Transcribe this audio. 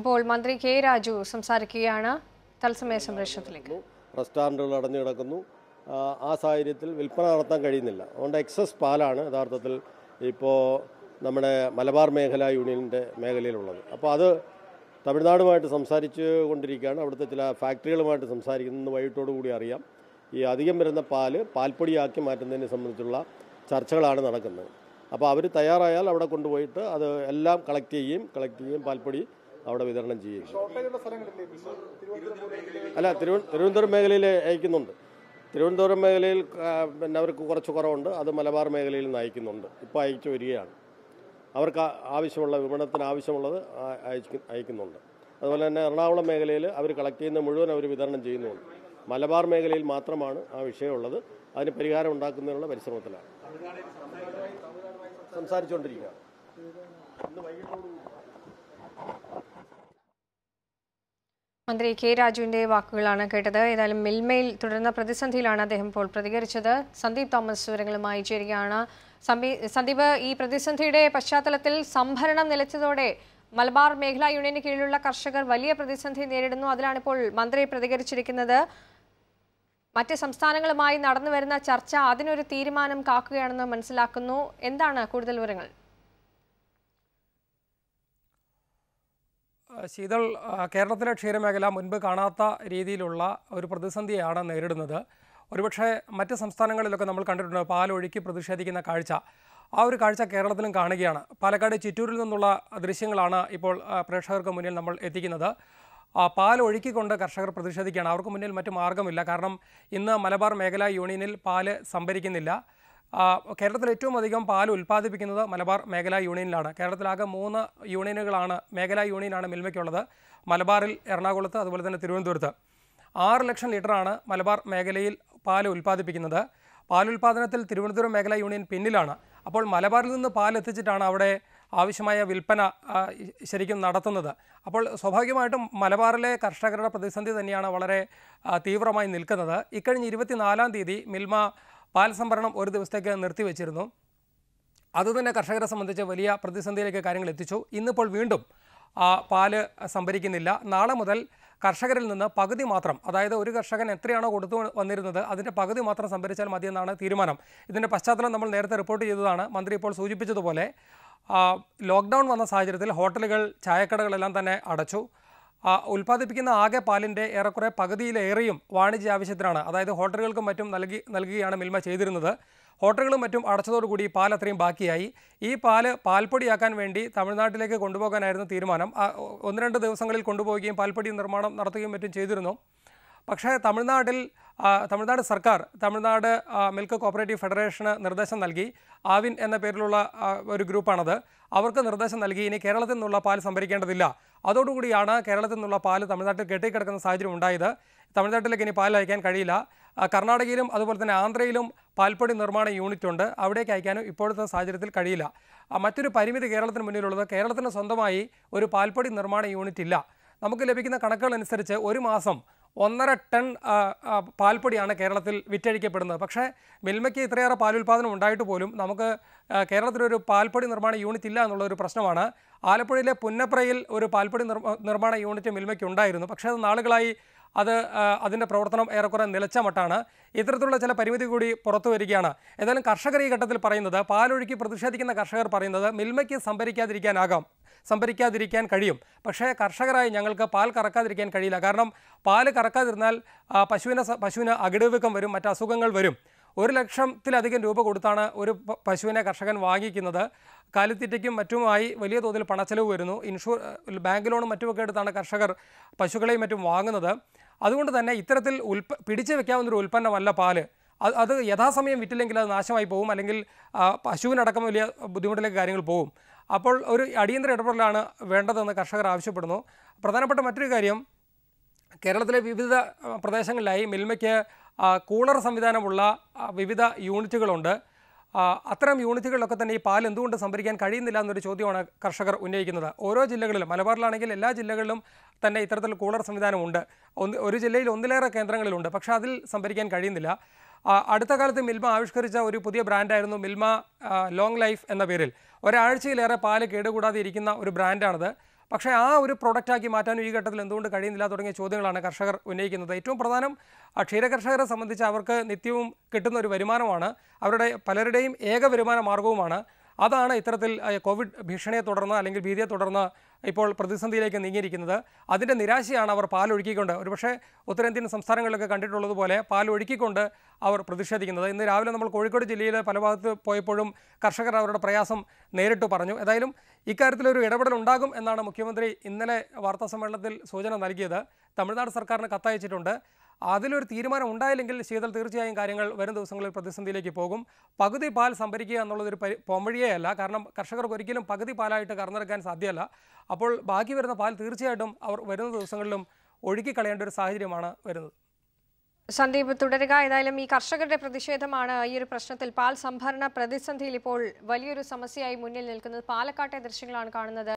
ഇപ്പോൾ മന്ത്രി കെ രാജു സംസാരിക്കുകയാണ്. തത്സമയ സംരക്ഷണത്തിലേക്ക്. റെസ്റ്റോറന്റുകൾ അടഞ്ഞു കിടക്കുന്നു. ആ, സാഹചര്യത്തിൽ വിൽപ്പന നടത്താൻ കഴിയുന്നില്ല. അതുകൊണ്ട് എക്സസ് പാലാണ് യഥാർത്ഥത്തിൽ ഇപ്പോൾ നമ്മുടെ മലബാർ മേഖല യൂണിയന്റെ മേഖലയിലുള്ളത്. അപ്പോൾ അത് തമിഴ്നാടുമായിട്ട് സംസാരിച്ചു കൊണ്ടിരിക്കുകയാണ്. അവിടുത്തെ ചില ഫാക്ടറികളുമായിട്ട് സംസാരിക്കുന്നത് വൈകിട്ടോടു കൂടി അറിയാം. ഈ അധികം വരുന്ന പാൽ പാൽപ്പൊടിയാക്കി മാറ്റുന്നതിനെ സംബന്ധിച്ചുള്ള ചർച്ചകളാണ് നടക്കുന്നത്. അപ്പോൾ അവർ തയ്യാറായാൽ അവിടെ കൊണ്ടുപോയിട്ട് അത് എല്ലാം കളക്ട് ചെയ്യും കളക്ട് ചെയ്യും പാൽപ്പൊടി അവിടെ വിതരണം ചെയ്യും. അല്ല തിരുവ തിരുവനന്തപുരം മേഖലയിൽ അയക്കുന്നുണ്ട്. തിരുവനന്തപുരം മേഖലയിൽ പിന്നെ അവർക്ക് കുറച്ച് കുറവുണ്ട്. അത് മലബാർ മേഖലയിൽ നിന്ന് അയക്കുന്നുണ്ട്. ഇപ്പോൾ അയച്ചു വരികയാണ്. അവർക്ക് ആവശ്യമുള്ള വിപണനത്തിന് ആവശ്യമുള്ളത് അയക്കുന്നുണ്ട്. അതുപോലെ തന്നെ എറണാകുളം മേഖലയിൽ അവർ കളക്ട് ചെയ്യുന്ന മുഴുവൻ അവർ വിതരണം ചെയ്യുന്നുണ്ട്. മലബാർ മേഖലയിൽ മാത്രമാണ് ആ വിഷയമുള്ളത്. അതിന് പരിഹാരം ഉണ്ടാക്കുന്നതിനുള്ള പരിശ്രമത്തിലാണ്. സംസാരിച്ചുകൊണ്ടിരിക്കുകയാണ് ഇന്ന് വൈകിട്ടോട് മന്ത്രി കെ രാജുവിന്റെ വാക്കുകളാണ് കേട്ടത്. ഏതായാലും മിൽമയിൽ തുടർന്ന പ്രതിസന്ധിയിലാണ് അദ്ദേഹം ഇപ്പോൾ പ്രതികരിച്ചത്. സന്ദീപ് തോമസ് വിവരങ്ങളുമായി ചേരുകയാണ്. സന്ദീപ് ഈ പ്രതിസന്ധിയുടെ പശ്ചാത്തലത്തിൽ സംഭരണം നിലച്ചതോടെ മലബാർ മേഖലാ യൂണിയന് കീഴിലുള്ള കർഷകർ വലിയ പ്രതിസന്ധി നേരിടുന്നു. അതിലാണിപ്പോൾ മന്ത്രി പ്രതികരിച്ചിരിക്കുന്നത്. മറ്റ് സംസ്ഥാനങ്ങളുമായി നടന്നു വരുന്ന ചർച്ച അതിനൊരു തീരുമാനം കാക്കുകയാണെന്ന് മനസ്സിലാക്കുന്നു. എന്താണ് കൂടുതൽ വിവരങ്ങൾ? ശീതൾ കേരളത്തിലെ ക്ഷീരമേഖല മുൻപ് കാണാത്ത രീതിയിലുള്ള ഒരു പ്രതിസന്ധിയാണ് നേരിടുന്നത്. ഒരുപക്ഷെ മറ്റ് സംസ്ഥാനങ്ങളിലൊക്കെ നമ്മൾ കണ്ടിട്ടുണ്ട് പാലൊഴുക്കി പ്രതിഷേധിക്കുന്ന കാഴ്ച. ആ ഒരു കാഴ്ച കേരളത്തിലും കാണുകയാണ്. പാലക്കാട് ചിറ്റൂരിൽ നിന്നുള്ള ദൃശ്യങ്ങളാണ് ഇപ്പോൾ പ്രേക്ഷകർക്ക് മുന്നിൽ നമ്മൾ എത്തിക്കുന്നത്. പാൽ ഒഴുക്കിക്കൊണ്ട് കർഷകർ പ്രതിഷേധിക്കുകയാണ്. അവർക്ക് മുന്നിൽ മറ്റു മാർഗമില്ല. കാരണം ഇന്ന് മലബാർ മേഖലാ യൂണിയനിൽ പാൽ സംഭരിക്കുന്നില്ല. കേരളത്തിൽ ഏറ്റവും അധികം പാൽ ഉൽപ്പാദിപ്പിക്കുന്നത് മലബാർ മേഖലാ യൂണിയനിലാണ്. കേരളത്തിലാകെ മൂന്ന് യൂണിയനുകളാണ് മേഖലാ യൂണിയനാണ് മിൽമയ്ക്കുള്ളത്. മലബാറിൽ എറണാകുളത്ത് അതുപോലെ തന്നെ തിരുവനന്തപുരത്ത്. ആറ് ലക്ഷം ലിറ്ററാണ് മലബാർ മേഖലയിൽ പാൽ ഉൽപ്പാദിപ്പിക്കുന്നത്. പാൽ ഉൽപ്പാദനത്തിൽ തിരുവനന്തപുരം മേഖലാ യൂണിയൻ പിന്നിലാണ്. അപ്പോൾ മലബാറിൽ നിന്ന് പാൽ എത്തിച്ചിട്ടാണ് അവിടെ ആവശ്യമായ വിൽപ്പന ശരിക്കും നടത്തുന്നത്. അപ്പോൾ സ്വാഭാവികമായിട്ടും മലബാറിലെ കർഷകരുടെ പ്രതിസന്ധി തന്നെയാണ് വളരെ തീവ്രമായി നിൽക്കുന്നത്. ഇക്കഴിഞ്ഞ ഇരുപത്തിനാലാം തീയതി മിൽമ പാൽ സംഭരണം ഒരു ദിവസത്തേക്ക് നിർത്തിവെച്ചിരുന്നു അതുതന്നെ കർഷകരെ സംബന്ധിച്ച് വലിയ പ്രതിസന്ധിയിലേക്ക് കാര്യങ്ങൾ എത്തിച്ചു. ഇന്നിപ്പോൾ വീണ്ടും പാൽ സംഭരിക്കുന്നില്ല. നാളെ മുതൽ കർഷകരിൽ നിന്ന് പകുതി മാത്രം അതായത് ഒരു കർഷകൻ എത്രയാണോ കൊടുത്തു വന്നിരുന്നത് അതിന്റെ പകുതി മാത്രം സംഭരിച്ചാൽ മതിയെന്നാണ് തീരുമാനം. ഇതിന്റെ പശ്ചാത്തലം നമ്മൾ നേരത്തെ റിപ്പോർട്ട് ചെയ്തതാണ്. മന്ത്രി ഇപ്പോൾ സൂചിപ്പിച്ചതുപോലെ ലോക്ക്ഡൗൺ വന്ന സാഹചര്യത്തിൽ ഹോട്ടലുകൾ ചായക്കടകളെല്ലാം തന്നെ അടച്ചു. ഉൽപ്പാദിപ്പിക്കുന്ന ആകെ പാലിന്റെ ഏറെക്കുറെ പകുതിയിലേറെയും വാണിജ്യ ആവശ്യത്തിനാണ്. അതായത് ഹോട്ടലുകൾക്കും മറ്റും നൽകി നൽകുകയാണ് മിൽമ ചെയ്തിരുന്നത്. ഹോട്ടലുകളും മറ്റും അടച്ചതോടുകൂടി പാൽ അത്രയും ബാക്കിയായി. ഈ പാൽ പാൽപ്പൊടിയാക്കാൻ വേണ്ടി തമിഴ്നാട്ടിലേക്ക് കൊണ്ടുപോകാനായിരുന്നു തീരുമാനം. ഒന്ന് രണ്ട് ദിവസങ്ങളിൽ കൊണ്ടുപോവുകയും പാൽപ്പൊടി നിർമ്മാണം നടത്തുകയും മറ്റും ചെയ്തിരുന്നു. പക്ഷേ തമിഴ്നാട്ടിൽ തമിഴ്നാട് സർക്കാർ തമിഴ്നാട് മിൽക്ക് കോപ്പറേറ്റീവ് ഫെഡറേഷന് നിർദ്ദേശം നൽകി. ആവിൻ എന്ന പേരിലുള്ള ഒരു ഗ്രൂപ്പാണത്. അവർക്ക് നിർദ്ദേശം നൽകി. ഇനി കേരളത്തിൽ നിന്നുള്ള പാൽ സംഭരിക്കേണ്ടതില്ല. അതോടുകൂടിയാണ് കേരളത്തിൽ നിന്നുള്ള പാൽ തമിഴ്നാട്ടിൽ കെട്ടിക്കിടക്കുന്ന സാഹചര്യം ഉണ്ടായത്. തമിഴ്നാട്ടിലേക്ക് ഇനി പാൽ അയക്കാൻ കഴിയില്ല. കർണാടകയിലും അതുപോലെ തന്നെ ആന്ധ്രയിലും പാൽപ്പൊടി നിർമ്മാണ യൂണിറ്റ് ഉണ്ട്. അവിടേക്ക് അയക്കാനും ഇപ്പോഴത്തെ സാഹചര്യത്തിൽ കഴിയില്ല. മറ്റൊരു പരിമിതി കേരളത്തിന് മുന്നിലുള്ളത് കേരളത്തിന് സ്വന്തമായി ഒരു പാൽപ്പൊടി നിർമ്മാണ യൂണിറ്റ് ഇല്ല. നമുക്ക് ലഭിക്കുന്ന കണക്കുകൾ അനുസരിച്ച് ഒരു മാസം ഒന്നര ടൺ പാൽപ്പൊടിയാണ് കേരളത്തിൽ വിറ്റഴിക്കപ്പെടുന്നത്. പക്ഷേ മിൽമയ്ക്ക് ഇത്രയേറെ പാലുൽപാദനം ഉണ്ടായിട്ട് പോലും നമുക്ക് കേരളത്തിലൊരു പാൽപ്പൊടി നിർമ്മാണ യൂണിറ്റ് ഇല്ല എന്നുള്ള ഒരു പ്രശ്നമാണ്. ആലപ്പുഴയിലെ പുന്നപ്രയിൽ ഒരു പാൽപ്പൊടി നിർമ്മാണ യൂണിറ്റ് മിൽമയ്ക്ക് ഉണ്ടായിരുന്നു. പക്ഷേ അത് നാളുകളായി അത് അതിന്റെ പ്രവർത്തനം ഏറെക്കുറെ നിലച്ച മട്ടാണ്. ഇത്തരത്തിലുള്ള ചില പരിമിതി കൂടി പുറത്തു വരികയാണ്. ഏതായാലും കർഷകർ ഈ ഘട്ടത്തിൽ പറയുന്നത് പാലൊഴുക്കി പ്രതിഷേധിക്കുന്ന കർഷകർ പറയുന്നത് മിൽമയ്ക്ക് സംഭരിക്കാതിരിക്കാനാകാം സംഭരിക്കാതിരിക്കാൻ കഴിയും. പക്ഷേ കർഷകരായി ഞങ്ങൾക്ക് പാൽ കറക്കാതിരിക്കാൻ കഴിയില്ല. കാരണം പാൽ കറക്കാതിരുന്നാൽ പശുവിനെ പശുവിന് അകിടുവീക്കം വരും മറ്റ് അസുഖങ്ങൾ വരും. ഒരു ലക്ഷത്തിലധികം രൂപ കൊടുത്താണ് ഒരു പശുവിനെ കർഷകൻ വാങ്ങിക്കുന്നത്. കാലിത്തീറ്റയ്ക്കും മറ്റുമായി വലിയ തോതിൽ പണച്ചെലവ് വരുന്നു. ഇൻഷുർ ബാങ്ക് ലോണും മറ്റുമൊക്കെ എടുത്താണ് കർഷകർ പശുക്കളെയും മറ്റും വാങ്ങുന്നത്. അതുകൊണ്ട് തന്നെ ഇത്തരത്തിൽ ഉൽപ്പ പിടിച്ചു വെക്കാവുന്നൊരു ഉൽപ്പന്നമല്ല പാൽ. അത് അത് യഥാസമയം വിറ്റില്ലെങ്കിൽ അത് നാശമായി പോകും അല്ലെങ്കിൽ പശുവിനടക്കം വലിയ ബുദ്ധിമുട്ടിലേക്ക് കാര്യങ്ങൾ പോകും അപ്പോൾ ഒരു അടിയന്തര ഇടപെടലാണ് വേണ്ടതെന്ന് കർഷകർ ആവശ്യപ്പെടുന്നു. പ്രധാനപ്പെട്ട മറ്റൊരു കാര്യം കേരളത്തിലെ വിവിധ പ്രദേശങ്ങളിലായി മിൽമയ്ക്ക് കൂളർ സംവിധാനമുള്ള വിവിധ യൂണിറ്റുകളുണ്ട്. അത്തരം യൂണിറ്റുകളിലൊക്കെ തന്നെ ഈ പാൽ എന്തുകൊണ്ട് സംഭരിക്കാൻ കഴിയുന്നില്ല എന്നൊരു ചോദ്യമാണ് കർഷകർ ഉന്നയിക്കുന്നത്. ഓരോ ജില്ലകളിലും മലബാറിലാണെങ്കിൽ എല്ലാ ജില്ലകളിലും തന്നെ ഇത്തരത്തിൽ കൂളർ സംവിധാനമുണ്ട് ഒന്ന് ഒരു ജില്ലയിൽ ഒന്നിലേറെ കേന്ദ്രങ്ങളിലുണ്ട് പക്ഷേ അതിൽ സംഭരിക്കാൻ കഴിയുന്നില്ല. അടുത്ത കാലത്ത് മിൽമ ആവിഷ്കരിച്ച ഒരു പുതിയ ബ്രാൻഡായിരുന്നു മിൽമ ലോങ് ലൈഫ് എന്ന പേരിൽ. ഒരാഴ്ചയിലേറെ പാൽ കേടുകൂടാതെ ഇരിക്കുന്ന ഒരു ബ്രാൻഡാണിത്. പക്ഷേ ആ ഒരു പ്രൊഡക്റ്റാക്കി മാറ്റാനും ഈ ഘട്ടത്തിൽ എന്തുകൊണ്ട് കഴിയുന്നില്ല തുടങ്ങിയ ചോദ്യങ്ങളാണ് കർഷകർ ഉന്നയിക്കുന്നത്. ഏറ്റവും പ്രധാനം ക്ഷീരകർഷകരെ സംബന്ധിച്ച് അവർക്ക് നിത്യവും കിട്ടുന്ന ഒരു വരുമാനമാണ്. അവരുടെ പലരുടെയും ഏക വരുമാന മാർഗവുമാണ് അതാണ് ഇത്തരത്തിൽ കോവിഡ് ഭീഷണിയെ തുടർന്ന് അല്ലെങ്കിൽ ഭീതിയെ തുടർന്ന് ഇപ്പോൾ പ്രതിസന്ധിയിലേക്ക് നീങ്ങിയിരിക്കുന്നത്. അതിന്റെ നിരാശയാണ് അവർ പാലൊഴുക്കിക്കൊണ്ട്. ഒരുപക്ഷെ ഉത്തരേന്ത്യൻ സംസ്ഥാനങ്ങളിലൊക്കെ കണ്ടിട്ടുള്ളതുപോലെ പാലൊഴുക്കിക്കൊണ്ട് അവർ പ്രതിഷേധിക്കുന്നത്. ഇന്ന് രാവിലെ നമ്മൾ കോഴിക്കോട് ജില്ലയിലെ പല ഭാഗത്ത് പോയപ്പോഴും കർഷകർ അവരുടെ പ്രയാസം നേരിട്ട് പറഞ്ഞു. ഏതായാലും ഇക്കാര്യത്തിലൊരു ഇടപെടൽ ഉണ്ടാകും എന്നാണ് മുഖ്യമന്ത്രി ഇന്നലെ വാർത്താ സമ്മേളനത്തിൽ സൂചന നൽകിയത്. തമിഴ്നാട് സർക്കാരിന് കത്തയച്ചിട്ടുണ്ട്. അതിലൊരു തീരുമാനം ഉണ്ടായില്ലെങ്കിൽ ശീതൽ തീർച്ചയായും കാര്യങ്ങൾ വരും ദിവസങ്ങളിൽ പ്രതിസന്ധിയിലേക്ക് പോകും. പകുതി പാൽ സംഭരിക്കുക എന്നുള്ളതൊരു അല്ല കാരണം കർഷകർക്ക് ഒരിക്കലും പകുതി പാലായിട്ട് കറന്നെടുക്കാൻ സാധ്യമല്ല. അപ്പോൾ ബാക്കി വരുന്ന പാൽ തീർച്ചയായിട്ടും അവർ വരുന്ന ദിവസങ്ങളിലും ഒഴുക്കിക്കളയേണ്ട ഒരു സാഹചര്യമാണ് വരുന്നത്. സന്ദീപ് തുടരുക. ഏതായാലും ഈ കർഷകരുടെ പ്രതിഷേധമാണ് ഈ ഒരു പ്രശ്നത്തിൽ പാൽ സംഭരണ പ്രതിസന്ധിയിൽ ഇപ്പോൾ വലിയൊരു സമസ്യയായി മുന്നിൽ നിൽക്കുന്നത്. പാലക്കാട്ടെ ദൃശ്യങ്ങളാണ് കാണുന്നത്.